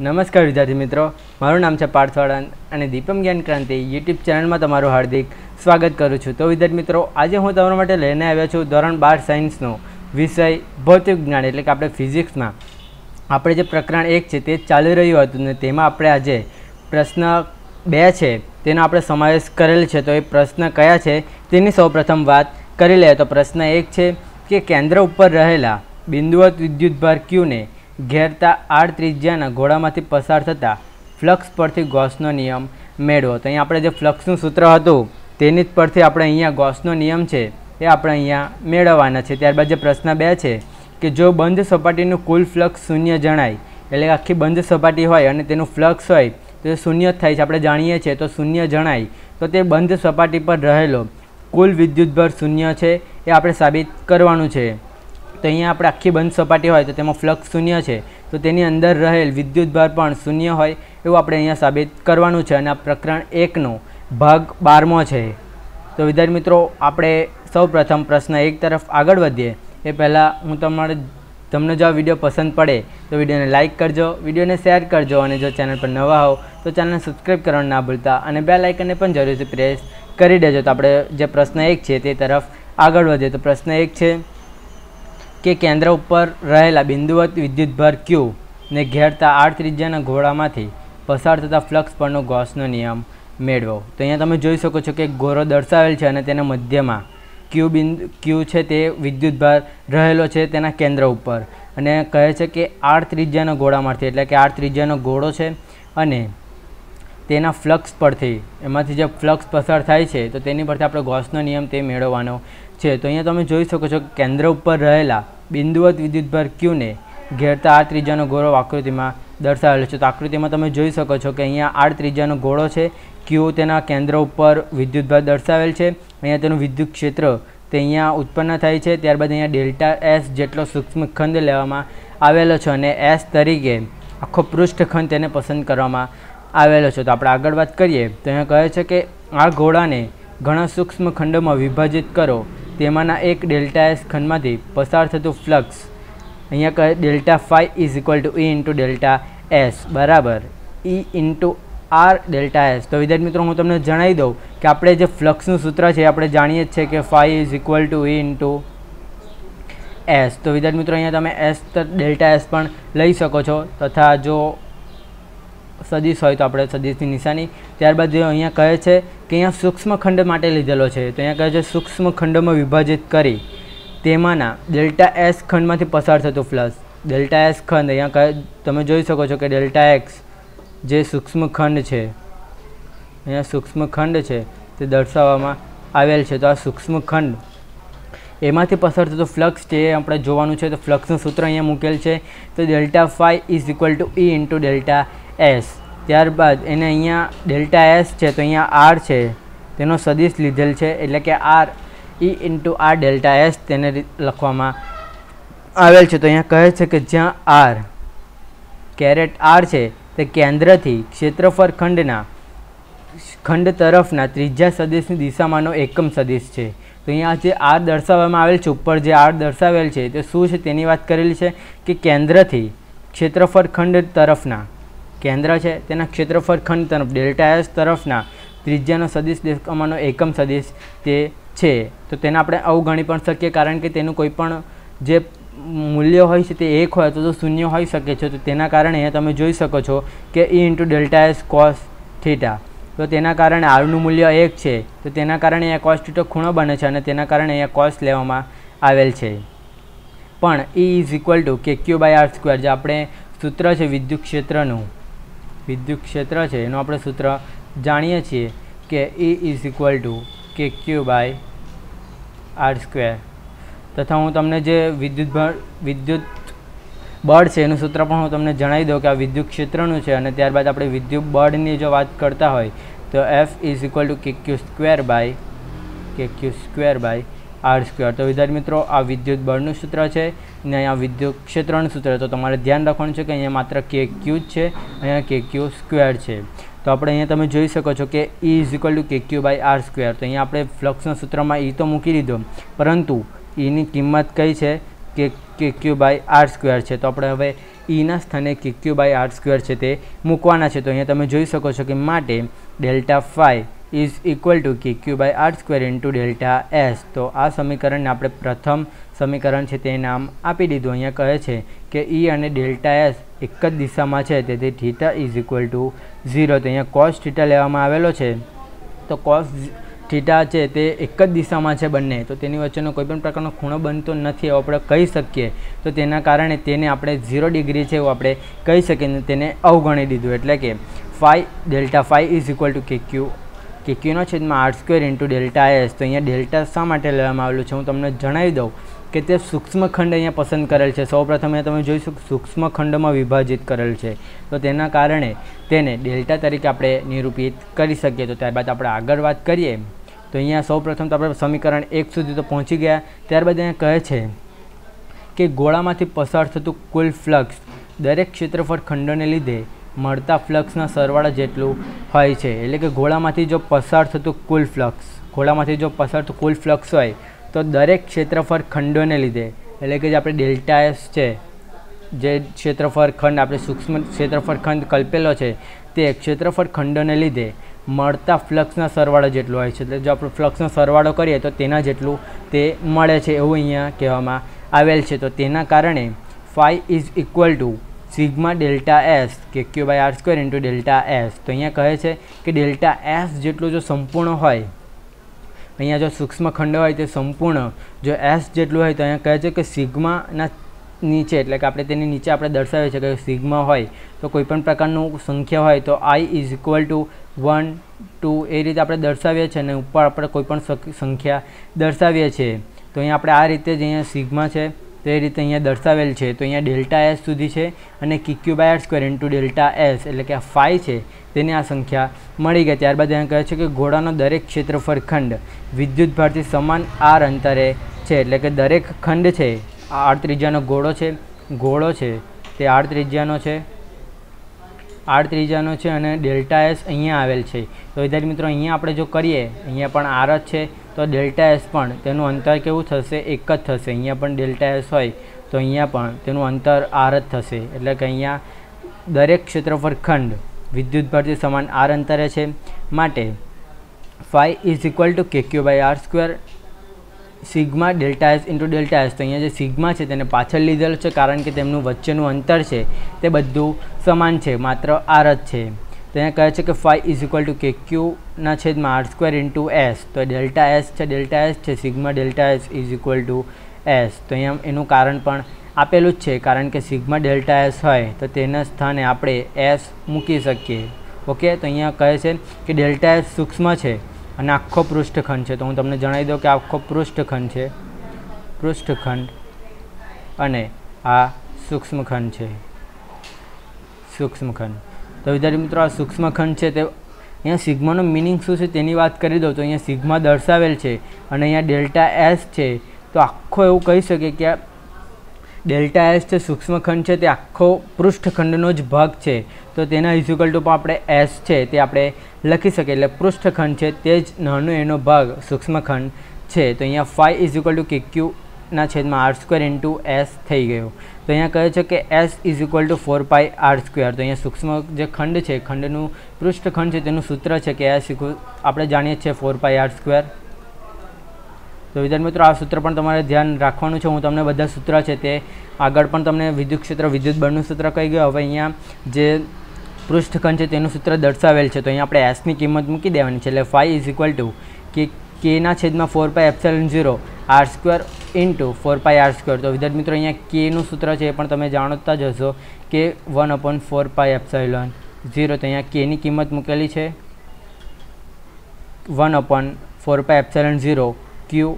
નમસ્કાર વિદ્યાર્થી મિત્રો, મારું નામ છે પાર્થવાળન અને દીપમ જ્ઞાન ક્રાંતિ યુટ્યુબ ચેનલમાં તમારું હાર્દિક સ્વાગત કરું છું. તો વિદ્યાર્થી મિત્રો, આજે હું તમારા માટે લઈને આવ્યો છું ધોરણ બાર સાયન્સનો વિષય ભૌતિક જ્ઞાન, એટલે કે આપણે ફિઝિક્સમાં. આપણે જે પ્રકરણ એક છે તે ચાલી રહ્યું હતું ને તેમાં આપણે આજે પ્રશ્ન બે છે, તેનો આપણે સમાવેશ કરેલ છે. તો એ પ્રશ્ન કયા છે તેની સૌપ્રથમ વાત કરી લઈએ. તો પ્રશ્ન એક છે કે કેન્દ્ર ઉપર રહેલા બિંદુવત વિદ્યુતભાર ક્યુને ઘેરતા આડ ત્રિજ્યાના ઘોડામાંથી પસાર થતા ફ્લક્સ પરથી ગોસનો નિયમ મેળવો. તો અહીંયા આપણે જે ફ્લક્સનું સૂત્ર હતું, તેની જ પરથી આપણે અહીંયા ગોસનો નિયમ છે, એ આપણે અહીંયા મેળવવાના છે. ત્યારબાદ જે પ્રશ્ન બે છે કે જો બંધ સપાટીનું કુલ ફ્લક્સ શૂન્ય જણાય, એટલે આખી બંધ સપાટી હોય અને તેનું ફ્લક્સ હોય, તો એ શૂન્ય જ થાય છે. આપણે જાણીએ છીએ તો શૂન્ય જણાય, તો તે બંધ સપાટી પર રહેલો કુલ વિદ્યુતભર શૂન્ય છે, એ આપણે સાબિત કરવાનું છે. તો અહીંયા આપણે આખી બંધ સપાટી હોય તો તેમાં ફ્લક્સ શૂન્ય છે. તો તેની અંદર રહેલ વિદ્યુતભાર પણ શૂન્ય હોય એવું આપણે અહીંયા સાબિત કરવાનું છે અને આ પ્રકરણ એકનો ભાગ બારમો છે. તો વિદ્યાર્થી મિત્રો, આપણે સૌપ્રથમ પ્રશ્ન એક તરફ આગળ વધીએ. એ પહેલાં હું તમારે, તમને જો આ વીડિયો પસંદ પડે તો વિડીયોને લાઇક કરજો, વિડીયોને શેર કરજો અને જો ચેનલ પર નવા હો તો ચેનલને સબસ્ક્રાઈબ કરવાનું ના ભૂલતા અને બે લાઇકનને પણ જરૂરથી પ્રેસ કરી દેજો. તો આપણે જે પ્રશ્ન એક છે તે તરફ આગળ વધીએ. તો પ્રશ્ન એક છે કે કેન્દ્ર ઉપર રહેલા બિંદુવત વિદ્યુતભાર ક્યુ ને ઘેરતા આઠ ત્રિજ્યાના ઘોડામાંથી પસાર થતા ફ્લક્સ પરનો ગોસનો નિયમ મેળવો. તો અહીંયા તમે જોઈ શકો છો કે ગોરો દર્શાવેલ છે અને તેના મધ્યમાં ક્યુ બિંદુ ક્યુ છે તે વિદ્યુતભાર રહેલો છે તેના કેન્દ્ર ઉપર. અને કહે છે કે આઠ ત્રિજ્યાના ઘોડામાંથી એટલે કે આઠ ત્રિજ્યાનો ઘોડો છે અને તેના ફ્લક્સ પરથી, એમાંથી જે ફ્લક્સ પસાર થાય છે, તો તેની પરથી આપણે ગોસનો નિયમ તે મેળવવાનો છે. તો અહીંયા તમે જોઈ શકો છો કે કેન્દ્ર ઉપર રહેલા બિંદુવત વિદ્યુતભાર ક્યુને ઘેરતા આ ત્રિજ્યાનો ગોળો આકૃતિમાં દર્શાવેલો છે. તો આકૃતિમાં તમે જોઈ શકો છો કે અહીંયા આઠ ત્રિજ્યાનો ગોળો છે. ક્યુ તેના કેન્દ્ર ઉપર વિદ્યુતભાર દર્શાવેલ છે. અહીંયા તેનું વિદ્યુત ક્ષેત્ર તે અહીંયા ઉત્પન્ન થાય છે. ત્યારબાદ અહીંયા ડેલ્ટા એસ જેટલો સૂક્ષ્મ ખંડ લેવામાં આવેલો છે અને એસ તરીકે આખો પૃષ્ઠખંડ તેને પસંદ કરવામાં આવેલો છે. તો આપણે આગળ વાત કરીએ. તો અહીંયા કહે છે કે આ ઘોડાને ઘણા સૂક્ષ્મ ખંડોમાં વિભાજિત કરો. તેમાંના એક ડેલ્ટા એસ ખંડમાંથી પસાર થતું ફ્લક્સ. અહીંયા કહે delta phi is equal to E into delta S. બરાબર. E into R delta S. તો વિદ્યાર્થી મિત્રો, હું તમને જણાવી દઉં કે આપણે જે ફ્લક્સનું સૂત્ર છે આપણે જાણીએ જ છે કે phi is equal to E into S. તો વિદ્યાર્થી મિત્રો, અહીંયા તમે એસ ડેલ્ટા એસ પણ લઈ શકો છો. તથા જો સદીશ હોય તો આપણે સદીશની નિશાની. ત્યારબાદ જે અહીંયા કહે છે કે અહીંયા સૂક્ષ્મ ખંડ માટે લીધેલો છે, તો અહીંયા કહે છે સૂક્ષ્મ ખંડોમાં વિભાજિત કરી તેમાંના ડેલ્ટા એસ ખંડમાંથી પસાર થતું પ્લસ ડેલ્ટા એસ ખંડ, અહીંયા કહે, તમે જોઈ શકો છો કે ડેલ્ટા એક્સ જે સૂક્ષ્મ ખંડ છે, અહીંયા સૂક્ષ્મ ખંડ છે, તે દર્શાવવામાં આવેલ છે. તો આ સૂક્ષ્મ ખંડ, એમાંથી પસાર થતો ફ્લક્સ છે આપણે જોવાનું છે, તો ફ્લક્સનું સૂત્ર અહીંયા મૂકેલ છે. તો delta phi is equal to E into delta S ત્યારબાદ એને અહીંયા ડેલ્ટા એસ છે તો અહીંયા આર છે. તેનો સદીશ લીધેલ છે એટલે કે R E into R delta S તેને લખવામાં આવેલ છે. તો અહીંયા કહે છે કે જ્યાં આર કેરેટ આર છે તે કેન્દ્રથી ક્ષેત્રફળ ખંડના ખંડ તરફના ત્રીજા સદીશની દિશામાંનો એકમ સદીશ છે. તો અહીંયા જે આર દર્શાવવામાં આવેલ છે, ઉપર જે આર દર્શાવેલ છે, તે શું છે તેની વાત કરેલી છે કે કેન્દ્રથી ક્ષેત્રફળ ખંડ તરફના કેન્દ્ર છે. તેના ક્ષેત્રફળ ખંડ તરફ, ડેલ્ટા એસ તરફના ત્રિજ્યાનો સદીશ દેશકમાનો એકમ સદીશ તે છે. તો તેને આપણે અવગણી પણ શકીએ, કારણ કે તેનું કોઈ પણ જે મૂલ્ય હોય છે તે એક હોય તો શૂન્ય હોઈ શકે છે. તો તેના કારણે તમે જોઈ શકો છો કે E into delta S cos theta તો તેના કારણે આરનું મૂલ્ય એક છે. તો તેના કારણે અહીંયા કોસ થીટો ખૂણો બને છે અને તેના કારણે અહીંયા કોસ લેવામાં આવેલ છે. પણ E is equal to K Q by R square જે આપણે સૂત્ર છે વિદ્યુત ક્ષેત્રનું. વિદ્યુત ક્ષેત્ર છે, એનું આપણે સૂત્ર જાણીએ છીએ કે E is equal to K Q by R square તથા હું તમને જે વિદ્યુત વિદ્યુત બળ છે, એનું સૂત્ર પણ હું તમને જણાવી દઉં કે આ વિદ્યુત ક્ષેત્રનું છે અને ત્યારબાદ આપણે વિદ્યુત બળની જો વાત કરતા હોય, તો F is equal to K Q square by K Q square by R square. તો વિદ્યાર્થી મિત્રો, આ વિદ્યુત બળનું સૂત્ર છે અને અહીંયા વિદ્યુત ક્ષેત્રનું સૂત્ર તો તમારે ધ્યાન રાખવાનું છે કે અહીંયા માત્ર કે ક્યુ જ છે, અહીંયા કે ક્યુ સ્ક્વેર છે. તો આપણે અહીંયા તમે જોઈ શકો છો કે E is equal to K Q by R square તો અહીંયા આપણે ફ્લક્સના સૂત્રમાં ઈ તો મૂકી દીધો. પરંતુ ઈની કિંમત કઈ છે? કે કે ક્યુ બાય આર સ્ક્વેર છે. તો આપણે હવે ઈના સ્થાને કે ક્યુ બાય આર સ્ક્વેર છે તે મૂકવાના છે. તો અહીંયા તમે જોઈ શકો છો કે માટે delta phi is equal to K Q by R square into delta S તો આ સમીકરણને આપણે પ્રથમ સમીકરણ છે તે નામ આપી દીધું. અહીંયા કહે છે કે ઈ અને ડેલ્ટા એસ એક જ દિશામાં છે, તેથી theta is equal to zero તો અહીંયા કોસ થીટા લેવામાં આવેલો છે. તો કોસ થીટા છે તે એક જ દિશામાં છે બંને. તો તેની વચ્ચેનો કોઈપણ પ્રકારનો ખૂણો બનતો નથી એવું આપણે કહી શકીએ. તો તેના કારણે તેને આપણે ઝીરો ડિગ્રી છે એવું આપણે કહી શકીએ તેને અવગણી દીધું. એટલે કે phi delta phi is equal to K Q K ક્યુનો છેદમાં R square into delta S તો અહીંયા ડેલ્ટા શા માટે લેવામાં આવેલું છે? હું તમને જણાવી દઉં કે તે સૂક્ષ્મ ખંડ અહીંયા પસંદ કરેલ છે. સૌપ્રથમ અહીંયા તમે જોઈશું સૂક્ષ્મ ખંડમાં વિભાજિત કરેલ છે. તો તેના કારણે તેને ડેલ્ટા તરીકે આપણે નિરૂપિત કરી શકીએ. તો ત્યારબાદ આપણે આગળ વાત કરીએ. તો અહીંયા સૌપ્રથમ તો આપણે સમીકરણ એક સુધી તો પહોંચી ગયા. ત્યારબાદ અહીંયા કહે છે કે ગોળામાંથી પસાર થતું કુલ ફ્લક્સ દરેક ક્ષેત્રફળ ખંડોને લીધે મળતા ફ્લક્સના સરવાળા જેટલું હોય છે. એટલે કે ગોળામાંથી જો પસાર થતું કુલ ફ્લક્સ, ગોળામાંથી જો પસાર થતું કુલ ફ્લક્સ હોય, તો દરેક ક્ષેત્રફળ ખંડોને લીધે, એટલે કે જે આપણે ડેલ્ટા એસ છે, જે ક્ષેત્રફળ ખંડ, આપણે સૂક્ષ્મ ક્ષેત્રફળ ખંડ કલ્પેલો છે, તે ક્ષેત્રફળ ખંડોને લીધે મળતા ફ્લક્સના સરવાળો જેટલું હોય છે. એટલે જો આપણે ફ્લક્સનો સરવાળો કરીએ, તો તેના જેટલું તે મળે છે એવું અહીંયા કહેવામાં આવેલ છે. તો તેના કારણે phi is equal to sigma delta S, K Q by R square into delta S. તો અહીંયા કહે છે કે ડેલ્ટા એસ જેટલું જો સંપૂર્ણ હોય, અહીંયા જો સૂક્ષ્મ ખંડ હોય તે સંપૂર્ણ, જો એસ જેટલું હોય તો અહીંયા કહે છે કે સિગ્માના નીચે, એટલે કે આપણે તેની નીચે આપણે દર્શાવીએ છીએ કે સિગ્મા હોય, તો કોઈપણ પ્રકારનું સંખ્યા હોય તો I is equal to one two એ રીતે આપણે દર્શાવીએ છીએ અને ઉપર આપણે કોઈપણ સંખ્યા દર્શાવીએ છીએ. તો અહીંયા આપણે આ રીતે જ અહીંયા સિગ્મા છે. તો એ રીતે અહીંયા દર્શાવેલ છે. તો અહીંયા ડેલ્ટા એસ સુધી છે અને K Q by R square into delta S એટલે કે આ ફાઈ છે તેની આ સંખ્યા મળી ગઈ. ત્યારબાદ અહીંયા કહે છે કે ઘોડાનો દરેક ક્ષેત્રફળ ખંડ વિદ્યુત ભારથી સમાન આર અંતરે છે. એટલે કે દરેક ખંડ છે આર ત્રિજ્યાનો ઘોડો છે ઘોડો છે, તે આર ત્રિજ્યાનો છે આર ત્રિજ્યાનો છે અને ડેલ્ટા એસ અહીંયા આવેલ છે. તો વિદ્યાર્થી મિત્રો, અહીંયા આપણે જો કરીએ, અહીંયા પણ આર જ છે. તો ડેલ્ટા એસ પણ તેનું અંતર કેવું થશે? એક જ થશે. અહીંયા પણ ડેલ્ટા એસ હોય તો અહીંયા પણ તેનું અંતર આર જ થશે. એટલે કે અહીંયા દરેક ક્ષેત્રફળ ખંડ વિદ્યુત ભારથી સમાન આર અંતરે છે. માટે phi is equal to K Q by R square sigma delta S into delta S. તો અહીંયા જે સિગ્મા છે તેને પાછળ લીધેલો છે, કારણ કે તેમનું વચ્ચેનું અંતર છે તે બધું સમાન છે. માત્ર આર જ છે. તો અહીંયા કહે છે કે phi is equal to K ક્યુના છેદમાં આર સ્ક્વેર ઇન્ટુ એસ. તો ડેલ્ટા એસ છે, ડેલ્ટા એસ છે, sigma delta S is equal to S. તો અહીંયા એનું કારણ પણ આપેલું જ છે, કારણ કે સિગ્મા ડેલ્ટા એસ હોય તો તેના સ્થાને આપણે એસ મૂકી શકીએ. ઓકે? તો અહીંયા કહે છે કે ડેલ્ટા એસ સૂક્ષ્મ છે અને આખો પૃષ્ઠખંડ છે. તો હું તમને જણાવી દઉં કે આખો પૃષ્ઠખંડ છે. પૃષ્ઠખંડ અને આ સૂક્ષ્મખંડ છે. સૂક્ષ્મખંડ. તો વિદ્યાર્થી મિત્રો, આ સૂક્ષ્મખંડ છે તે, અહીંયા સિગ્માનો મિનિંગ શું છે તેની વાત કરી દઉં તો અહીંયા સિગ્મા દર્શાવેલ છે અને અહીંયા ડેલ્ટા એસ છે. તો આખો એવું કહી શકીએ કે ડેલ્ટા એસ છે સૂક્ષ્મખંડ છે તે આખો પૃષ્ઠખંડનો જ ભાગ છે. તો તેના ઇઝ્યુકલ ટુ પણ આપણે એસ છે તે આપણે લખી શકીએ. એટલે પૃષ્ઠખંડ છે તે જ નાનો એનો ભાગ, સૂક્ષ્મખંડ છે. તો અહીંયા ફાઈ ઇઝ્યુકલ ટુ કે ક્યુના છેદમાં આર સ્ક્વેર ઇન્ટુ એસ થઈ ગયો. તો અહીંયા કહે છે કે S is equal to four pi R square. તો અહીંયા સૂક્ષ્મ જે ખંડ છે, ખંડનું પૃષ્ઠખંડ છે, તેનું સૂત્ર છે કે એસ ઇક્વલ, આપણે જાણીએ છીએ ફોર પાઈ આર સ્ક્વેર. તો વિદ્યાર્થી મિત્રો, આ સૂત્ર પણ તમારે ધ્યાન રાખવાનું છે. હું તમને બધા સૂત્ર છે તે આગળ પણ તમને વિદ્યુત ક્ષેત્ર વિદ્યુત બળનું સૂત્ર કહી ગયું. હવે અહીંયા જે પૃષ્ઠખંડ છે તેનું સૂત્ર દર્શાવેલ છે. તો અહીંયા આપણે એસની કિંમત મૂકી દેવાની છે. એટલે phi is equal to K કેના છેદમાં four pi epsilon zero R square into four pi R square. તો વિદ્યાર્થી મિત્રો, અહીંયા કેનું સૂત્ર છે એ પણ તમે જાણતા જ હશો કે one upon four pi epsilon zero. તો અહીંયા કેની કિંમત મૂકેલી છે. One upon four pi epsilon zero q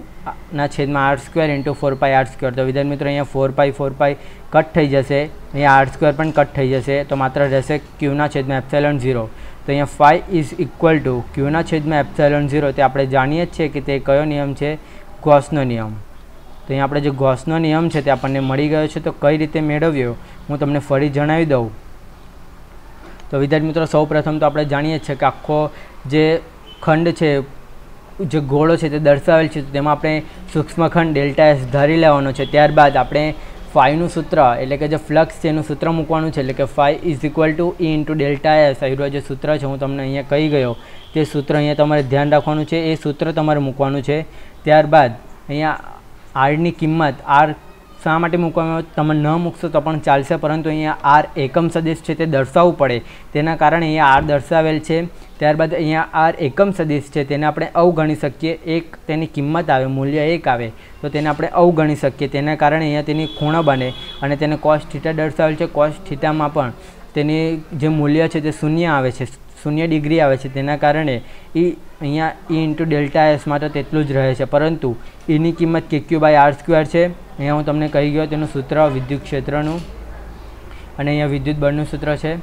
ના છેદમાં r square into four pi r square. તો વિદ્યાર્થી મિત્રો, અહીંયા four pi four pi cut થઈ જશે. અહીંયા આર સ્ક્વેર પણ કટ થઈ જશે. તો માત્ર રહેશે ક્યુના છેદમાં એપ્સેલન ઝીરો. તો અહીંયા ફાઈ ઇઝ ઇક્વલ ટુ ક્યુના છેદમાં એપ્સાઇલોન ઝીરો તે આપણે જાણીએ જ છીએ કે તે કયો નિયમ છે? ગોસનો નિયમ. તો અહીંયા આપણે જે ગોસનો નિયમ છે તે આપણને મળી ગયો છે, તો કઈ રીતે મેળવ્યો? હું તમને ફરી જણાવી દઉં. તો વિદ્યાર્થી મિત્રો સૌ તો આપણે જાણીએ છીએ કે આખો જે ખંડ છે, જે ગોળો છે તે દર્શાવેલ છે તેમાં આપણે સૂક્ષ્મખંડ ડેલ્ટા એસ ધારી લેવાનો છે. ત્યારબાદ આપણે ફાઈનું સૂત્ર, એટલે કે જે ફ્લક્સ છે એનું સૂત્ર મૂકવાનું છે, એટલે કે phi is equal to E into delta S આવ્યું જે સૂત્ર છે, હું તમને અહીંયા કહી ગયો. તે સૂત્ર અહીંયા તમારે ધ્યાન રાખવાનું છે, એ સૂત્ર તમારે મૂકવાનું છે. ત્યારબાદ અહીંયા આરની કિંમત આર શા માટે મૂકવામાં તમે ન મૂકશો તો પણ ચાલશે, પરંતુ અહીંયા આર એકમ સદિશ છે તે દર્શાવવું પડે. તેના કારણે અહીંયા આર દર્શાવેલ છે. ત્યારબાદ અહીંયા આર એકમ સદિશ છે, તેને આપણે અવગણી શકીએ. એક તેની કિંમત આવે, મૂલ્ય એક આવે, તો તેને આપણે અવગણી શકીએ. તેના કારણે અહીંયા તેની ખૂણો બને અને તેને કોસ્ટ થીટા દર્શાવેલ છે. કોસ્ટ થીટામાં પણ તેની જે મૂલ્ય છે તે શૂન્ય આવે છે, શૂન્ય ડિગ્રી આવે છે. તેના કારણે એ અહીંયા ઈ ઇન્ટુ ડેલ્ટા એસ માટે તેટલું જ રહે છે. પરંતુ એની કિંમત કે ક્યુ બાય આર સ્ક્વેર છે. અહીંયા હું તમને કહી ગયો તેનું સૂત્ર વિદ્યુત ક્ષેત્રનું. અને અહીંયા વિદ્યુત બળનું સૂત્ર છે.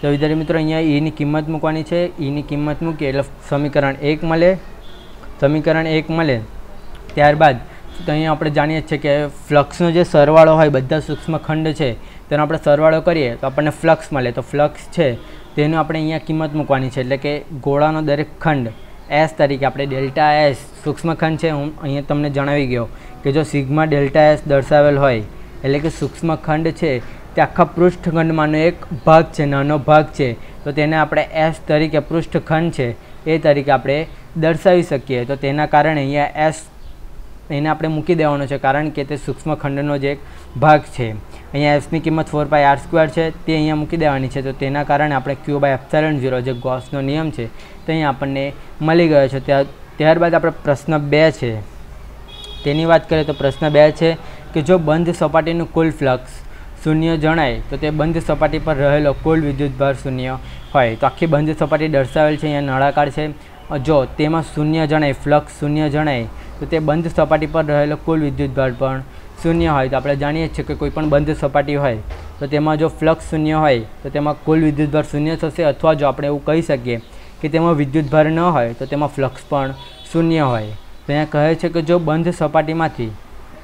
તો વિદ્યાર્થી મિત્રો, અહીંયા ઈની કિંમત મૂકવાની છે. ઈની કિંમત મૂકીએ એટલે સમીકરણ એક મળે. સમીકરણ એક મળે. ત્યારબાદ તો અહીંયા આપણે જાણીએ છીએ કે ફ્લક્સનો જે સરવાળો હોય, બધા સૂક્ષ્મ ખંડ છે, તેનો આપણે સરવાળો કરીએ તો આપણને ફ્લક્સ મળે. તો ફ્લક્સ છે, તેનું આપણે અહીંયા કિંમત મૂકવાની છે. એટલે કે ગોળાનો દરેક ખંડ એસ તરીકે આપણે ડેલ્ટા એસ સૂક્ષ્મખંડ છે, હું અહીંયા તમને જણાવી ગયો કે જો સિગ્મા ડેલ્ટા એસ દર્શાવેલ હોય, એટલે કે સૂક્ષ્મખંડ છે, તે આખા પૃષ્ઠખંડમાંનો એક ભાગ છે, નાનો ભાગ છે, તો તેને આપણે એસ તરીકે પૃષ્ઠખંડ છે, એ તરીકે આપણે દર્શાવી શકીએ. તો તેના કારણે અહીંયા એસ એને આપણે મૂકી દેવાનો છે, કારણ કે તે સૂક્ષ્મખંડનો જે એક ભાગ છે. અહીંયા એફની કિંમત ફોર બાય આર સ્ક્વેર છે, તે અહીંયા મૂકી દેવાની છે. તો તેના કારણે આપણે ક્યુ બાય એપ્સેલન ઝીરો જે ગોસનો નિયમ છે, તે અહીંયા આપણને મળી ગયો છે. ત્યાર ત્યારબાદ આપણે પ્રશ્ન બે છે. તેની વાત કરીએ તો પ્રશ્ન બે છે કે જો બંધ સપાટીનું કુલ ફ્લક્સ શૂન્ય જણાય, તો તે બંધ સપાટી પર રહેલો કુલ વિદ્યુતભાર શૂન્ય હોય. તો આખી બંધ સપાટી દર્શાવેલ છે, અહીંયા નળાકાર છે. જો તેમાં શૂન્ય જણાય, ફ્લક્સ શૂન્ય જણાય તો તે બંધ સપાટી પર રહેલો કુલ વિદ્યુતભાર પણ શૂન્ય હોય. તો આપણે જાણીએ છીએ કે કોઈ પણ બંધ સપાટી હોય, તો તેમાં જો ફ્લક્સ શૂન્ય હોય, તો તેમાં કુલ વિદ્યુતભાર શૂન્ય થશે. અથવા જો આપણે એવું કહી શકીએ કે તેમાં વિદ્યુતભાર ન હોય, તો તેમાં ફ્લક્સ પણ શૂન્ય હોય. તો અહીંયા કહે છે કે જો બંધ સપાટીમાંથી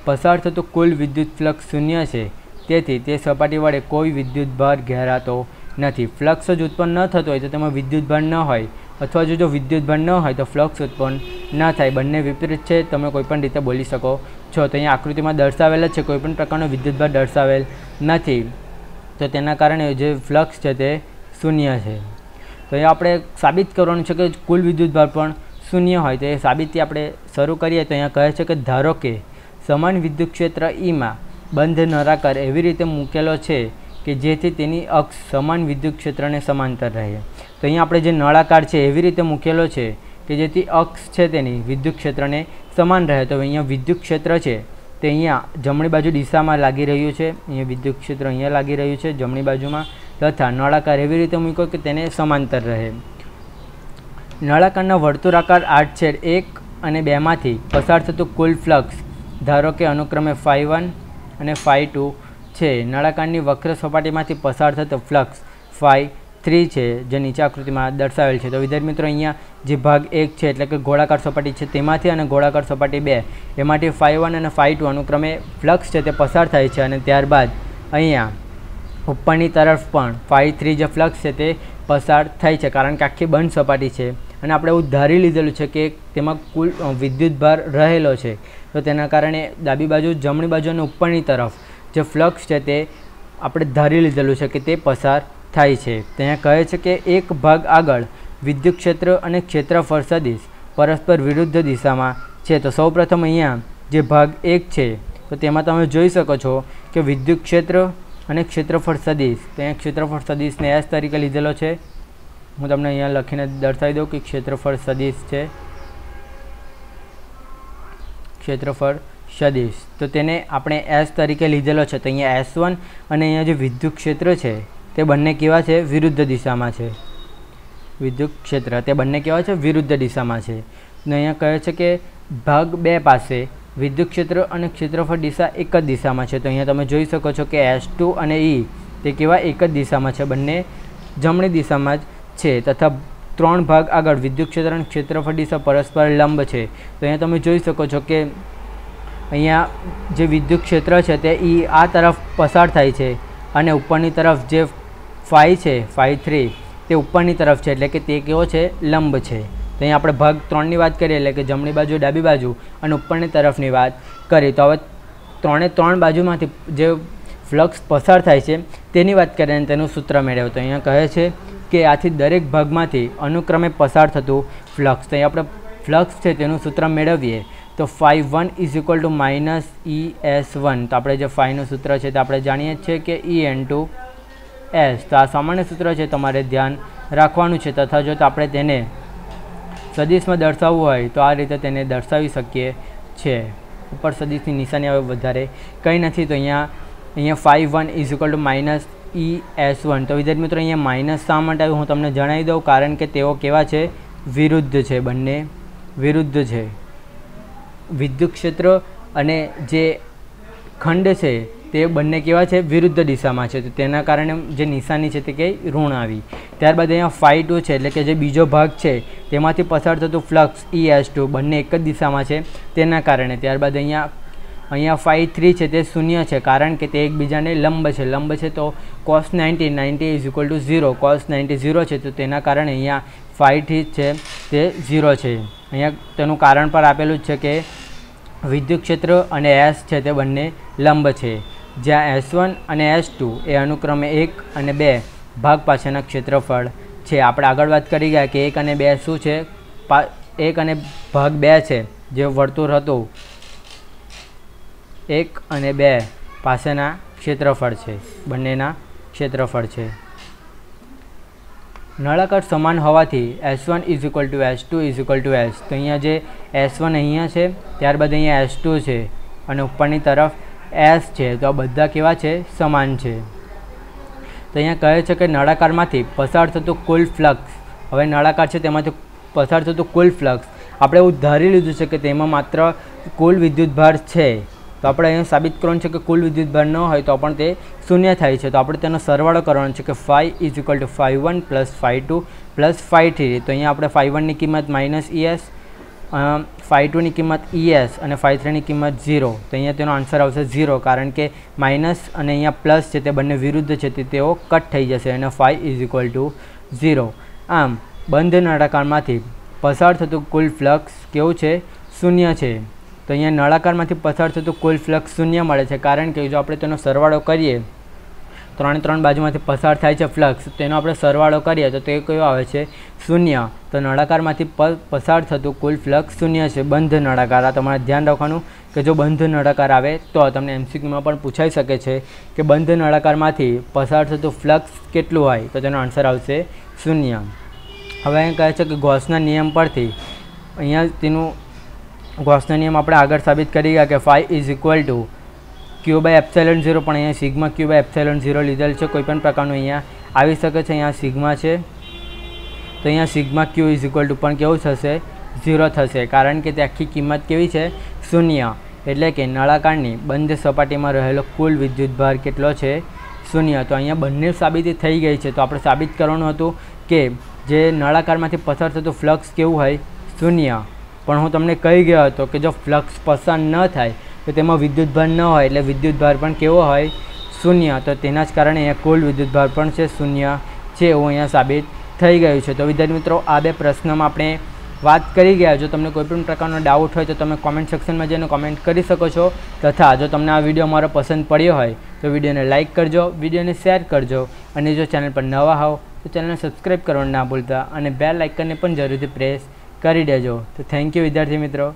પસાર થતું કુલ વિદ્યુત ફ્લક્સ શૂન્ય છે, તેથી તે સપાટી વડે કોઈ વિદ્યુતભાર ઘેરાતો નથી. ફ્લક્સ જ ઉત્પન્ન ન થતો હોય તો તેમાં વિદ્યુતભાર ન હોય અથવા જો જો વિદ્યુતભાર ન હોય તો ફ્લક્સ ઉત્પન્ન ન થાય. બંને વિપરીત છે. તમે કોઈપણ રીતે બોલી શકો છો. તો અહીંયા આકૃતિમાં દર્શાવેલ છે. કોઈપણ પ્રકારનો વિદ્યુતભાર દર્શાવેલ નથી. તો તેના કારણે જે ફ્લક્સ છે તે શૂન્ય છે. તો એ આપણે સાબિત કરવાનું છે કે કુલ વિદ્યુતભાર પણ શૂન્ય હોય. તો એ સાબિતી આપણે શરૂ કરીએ તો અહીંયા કહે છે કે ધારો કે સમાન વિદ્યુત ક્ષેત્ર ઈમાં બંધ નરાકાર એવી રીતે મૂકેલો છે કે જેથી તેની અક્ષ સમાન વિદ્યુત ક્ષેત્રને સમાંતર રહે. તો અહીંયા આપણે જે નળાકાર છે એવી રીતે મૂકેલો છે કે જેથી અક્ષ છે તેની વિદ્યુત ક્ષેત્રને સમાન રહે. તો અહીંયા વિદ્યુત ક્ષેત્ર છે તે અહીંયા જમણી બાજુ દિશામાં લાગી રહ્યું છે. અહીંયા વિદ્યુત ક્ષેત્ર અહીંયા લાગી રહ્યું છે જમણી બાજુમાં તથા નળાકાર એવી રીતે મૂક્યો કે તેને સમાંતર રહે. નળાકારના વર્તુળાકાર આઠ છેડ એક અને બેમાંથી પસાર થતું કુલ ફ્લક્સ, ધારો કે અનુક્રમે ફાઈ વન અને ફાઈ ટુ છે. નળાકારની વક્ર સપાટીમાંથી પસાર થતો ફ્લક્સ ફાઈ થ્રી છે, જે નીચે આકૃતિમાં દર્શાવેલ છે. તો વિદ્યાર્થી મિત્રો, અહીંયા જે ભાગ એક છે, એટલે કે ગોળાકાર સપાટી છે, તેમાંથી અને ગોળાકાર સપાટી બે, એમાંથી ફાઈ વન અને ફાઈ ટુ અનુક્રમે ફ્લક્સ છે તે પસાર થાય છે અને ત્યારબાદ અહીંયા ઉપરની તરફ પણ ફાઈ થ્રી જે ફ્લક્સ છે તે પસાર થાય છે, કારણ કે આખી બંધ સપાટી છે. અને આપણે એવું ધારી લીધેલું છે કે તેમાં કુલ વિદ્યુતભાર રહેલો છે. તો તેના કારણે ડાબી બાજુ, જમણી બાજુ અને ઉપરની તરફ જે ફ્લક્સ છે તે આપણે ધારી લીધેલું છે કે તે પસાર થાય છે. ત્યાં કહે છે કે એક ભાગ આગળ વિદ્યુત ક્ષેત્ર અને ક્ષેત્રફળ સદિશ પરસ્પર વિરુદ્ધ દિશામાં છે. તો સૌપ્રથમ અહીંયા જે ભાગ એક છે, તો તેમાં તમે જોઈ શકો છો કે વિદ્યુત ક્ષેત્ર અને ક્ષેત્રફળ સદિશ ત્યાં ક્ષેત્રફળ સદિશને એસ તરીકે લીધેલો છે. હું તમને અહીંયા લખીને દર્શાવી દઉં કે ક્ષેત્રફળ સદિશ છે. ક્ષેત્રફળ સદિશ તો તેને આપણે એસ તરીકે લીધેલો છે. તો અહીંયા એસ વન અને અહીંયા જે વિદ્યુત ક્ષેત્ર છે તે બંને કેવા છે? વિરુદ્ધ દિશામાં છે. વિદ્યુત ક્ષેત્ર. તે બંને કેવા છે? વિરુદ્ધ દિશામાં છે. ને અહીંયા કહે છે કે ભાગ બે પાસે વિદ્યુત ક્ષેત્ર અને ક્ષેત્રફળ દિશા એક જ દિશામાં છે. તો અહીંયા તમે જોઈ શકો છો કે એસ ટુ અને ઈ તે કેવા એક જ દિશામાં છે. બંને જમણી દિશામાં જ છે તથા ત્રણ ભાગ આગળ વિદ્યુત ક્ષેત્ર અને ક્ષેત્રફળ દિશા પરસ્પર લંબ છે. તો અહીંયા તમે જોઈ શકો છો કે અહીંયા જે વિદ્યુત ક્ષેત્ર છે તે ઈ આ તરફ પસાર થાય છે અને ઉપરની તરફ જે ફાઈ છે, ફાઈ થ્રી, તે ઉપરની તરફ છે, એટલે કે તે કેવો છે, લંબ છે. તો અહીંયા આપણે ભાગ ત્રણની વાત કરીએ, એટલે કે જમણી બાજુ, ડાબી બાજુ અને ઉપરની તરફની વાત કરીએ. તો હવે ત્રણે ત્રણ બાજુમાંથી જે ફ્લક્સ પસાર થાય છે, તેની વાત કરીએ અને તેનું સૂત્ર મેળવ્યું તો અહીંયા કહે છે કે આથી દરેક ભાગમાંથી અનુક્રમે પસાર થતું ફ્લક્સ. તો અહીં આપણે ફ્લક્સ છે, તેનું સૂત્ર મેળવીએ. તો phi one is equal to minus E S one. તો આપણે જે ફાઈનું સૂત્ર છે, તે આપણે જાણીએ છીએ કે ઈ એન ટુ એસ. તો આ સામાન્ય સૂત્ર છે, તમારે ધ્યાન રાખવાનું છે, તથા જો આપણે તેને સદીશમાં દર્શાવવું હોય, તો આ રીતે તેને દર્શાવી શકીએ છીએ ઉપર સદીશની નિશાની હવે વધારે કંઈ નથી, તો અહીંયા અહીંયા phi one is equal to minus E S one તો વિદ્યાર્થી મિત્રો, અહીંયા માઇનસ શા માટે આવ્યું? હું તમને જણાવી દઉં, કારણ કે તેઓ કેવા છે? વિરુદ્ધ છે, બંને વિરુદ્ધ છે. વિદ્યુત ક્ષેત્ર અને જે ખંડ છે તે બંને કેવા છે? વિરુદ્ધ દિશામાં છે. તો તેના કારણે જે નિશાની છે તે કંઈ? ઋણ આવી. ત્યારબાદ અહીંયા ફાઈ ટુ છે, એટલે કે જે બીજો ભાગ છે, તેમાંથી પસાર થતું ફ્લક્સ ઈ એસ ટુ બંને એક જ દિશામાં છે. તેના કારણે ત્યારબાદ અહીંયા અહીંયા ફાઈ થ્રી છે તે શૂન્ય છે, કારણ કે તે એકબીજાને લંબ છે. લંબ છે તો cos ninety ninety is equal to zero cos ninety zero છે, તો તેના કારણે અહીંયા ફાઈ થ્રી છે તે ઝીરો છે. અહીંયા તેનું કારણ પણ આપેલું જ છે કે વિદ્યુત ક્ષેત્ર અને એસ છે તે બંને લંબ છે. જ્યાં એસ વન અને એસ ટુ એ અનુક્રમે એક અને બે ભાગ પાસેના ક્ષેત્રફળ છે. આપણે આગળ વાત કરી ગયા કે એક અને બે શું છે? એક અને ભાગ બે છે, જે વર્તુળ હતું. એક અને બે પાસેના ક્ષેત્રફળ છે, બંનેના ક્ષેત્રફળ છે. નળાકાર સમાન હોવાથી S one is equal to S two is equal to S. તો અહીંયા જે એસ વન અહીંયા છે, ત્યારબાદ અહીંયા એસ ટુ છે. અને ઉપરની તરફ એસ છે, તો આ બધા કેવા છે? સમાન છે. તો અહીંયા કહે છે કે નળાકારમાંથી પસાર થતું કુલ ફ્લક્સ. હવે નળાકાર છે, તેમાંથી પસાર થતું કુલ ફ્લક્સ. આપણે એવું ધારી લીધું છે કે તેમાં માત્ર કુલ વિદ્યુતભાર છે. તો આપણે અહીંયા સાબિત કરવાનું છે કે કુલ વિદ્યુતભાર ન હોય તો પણ તે શૂન્ય થાય છે. તો આપણે તેનો સરવાળો કરવાનો છે કે phi is equal to phi one plus phi two plus phi three તો અહીંયા આપણે ફાઈવ વનની કિંમત માઇનસ ઈએસ ફાઈ ટુની કિંમત ઈએસ અને ફાઈ થ્રીની કિંમત ઝીરો તો અહીંયા તેનો આન્સર આવશે ઝીરો કારણ કે માઇનસ અને અહીંયા પ્લસ છે તે બંને વિરુદ્ધ છે તે તેઓ કટ થઈ જશે અને phi is equal to zero આમ, બંધ નળાકારમાંથી પસાર થતું કુલ ફ્લક્સ કેવું છે? શૂન્ય છે. તો અહીંયા નળાકારમાંથી પસાર થતું કુલ ફ્લક્સ શૂન્ય મળે છે, કારણ કે જો આપણે તેનો સરવાળો કરીએ ત્રણે ત્રણ બાજુમાંથી પસાર થાય છે ફ્લક્સ, તેનો આપણે સરવાળો કરીએ તો તે કયો આવે છે? શૂન્ય. તો નળાકારમાંથી પસાર થતું કુલ ફ્લક્સ શૂન્ય છે, બંધ નળાકાર. આ તમારે ધ્યાન રાખવાનું કે જો બંધ નળાકાર આવે તો તમને એમસીક્યુમાં પણ પૂછાઈ શકે છે કે બંધ નળાકારમાંથી પસાર થતું ફ્લક્સ કેટલું હોય? તો તેનો આન્સર આવશે શૂન્ય. હવે અહીં કહે છે કે ગોસના નિયમ પરથી અહીંયા તેનું ગોસના નિયમ આપણે આગળ સાબિત કરી ગયા કે phi is equal to q by epsilon zero પણ અહીંયા sigma q by epsilon zero લીધેલ છે. કોઈપણ પ્રકારનું અહીંયા આવી શકે છે. અહીંયા સિગ્મા છે. તો અહીંયા sigma q is equal to પણ કેવું થશે? ઝીરો થશે. કારણ કે તે આખી કિંમત કેવી છે? શૂન્ય. એટલે કે નળાકારની બંધ સપાટીમાં રહેલો કુલ વિદ્યુતભાર કેટલો છે? શૂન્ય. તો અહીંયા બંને સાબિતી થઈ ગઈ છે. તો આપણે સાબિત કરવાનું હતું કે જે નળાકારમાંથી પસાર થતું ફ્લક્સ કેવું હોય? શૂન્ય. પણ હું તમને કહી ગયો હતો કે જો ફ્લક્સ પસાર ન થાય તો તેમાં વિદ્યુતભાર ન હોય એટલે વિદ્યુતભાર પણ કેવો હોય? શૂન્ય. તો તેના જ કારણે અહીંયા કુલ વિદ્યુતભાર પણ છે શૂન્ય છે એવું અહીંયા સાબિત થઈ ગયું છે. તો વિદ્યાર્થી મિત્રો, આ બે પ્રશ્નમાં આપણે વાત કરી ગયા. જો તમને કોઈપણ પ્રકારનો ડાઉટ હોય તો તમે કોમેન્ટ સેક્શનમાં જઈને કોમેન્ટ કરી શકો છો. તથા જો તમને આ વીડિયો મારો પસંદ પડ્યો હોય તો વિડીયોને લાઇક કરજો, વિડીયોને શેર કરજો. અને જો ચેનલ પર નવા હોવ તો ચેનલને સબસ્ક્રાઈબ કરવાનું ના ભૂલતા. અને બે લાઇકનને પણ જરૂરથી પ્રેસ કરી દેજો. તો થેન્ક યુ વિદ્યાર્થી મિત્રો.